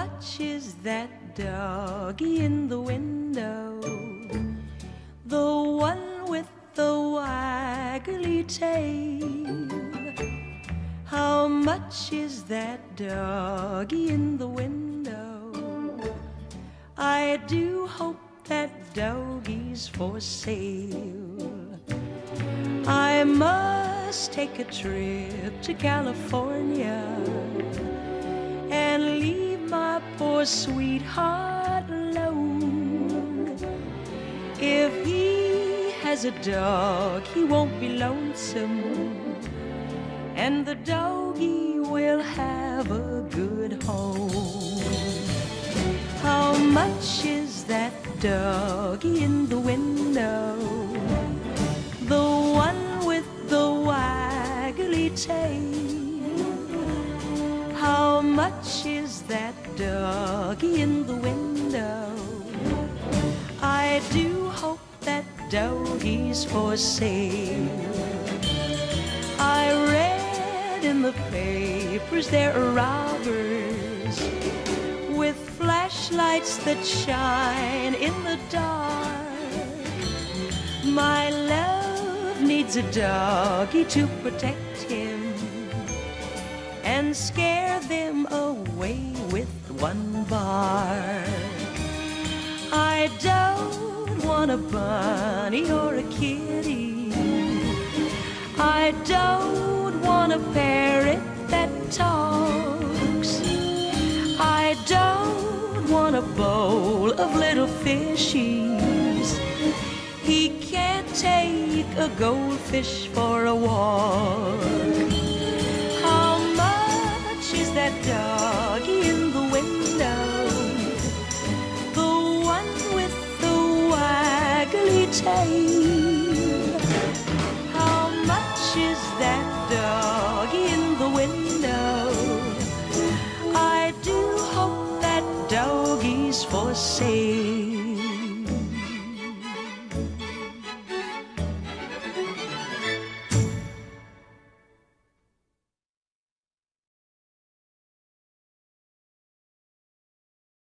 much is that doggy in the window? The one with the waggly tail. How much is that doggy in the window? I do hope that doggy's for sale. I must take a trip to California my poor sweetheart alone. If he has a dog, he won't be lonesome, and the doggy will have a good home. How much is that doggy in the window? The one with the waggly tail. How much is that doggy in the window? I do hope that doggy's for sale. I read in the papers there are robbers with flashlights that shine in the dark. My love needs a doggy to protect him and scare them away one bark. I don't want a bunny or a kitty. I don't want a parrot that talks. I don't want a bowl of little fishies. He can't take a goldfish for a walk. How much is that doggy I do